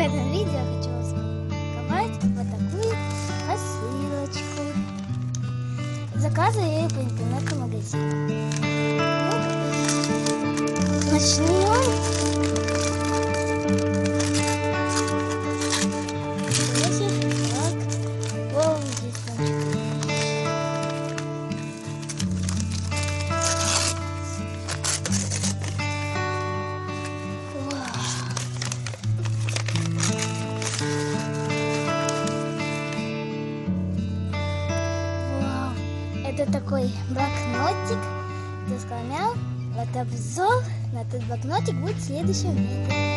этом видео хочу распаковать вот такую посылочку. Заказываю я ее по интернет-магазину. Ну, Это такой блокнотик. Ты. Вот обзор на этот блокнотик будет в следующем видео.